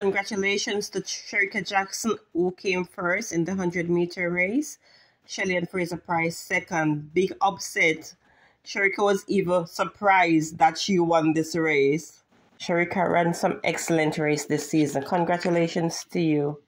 Congratulations to Sherika Jackson, who came first in the 100 meter race. Shelly-Ann Fraser-Pryce second. Big upset. Sherika was even surprised that she won this race. Sherika ran some excellent race this season. Congratulations to you.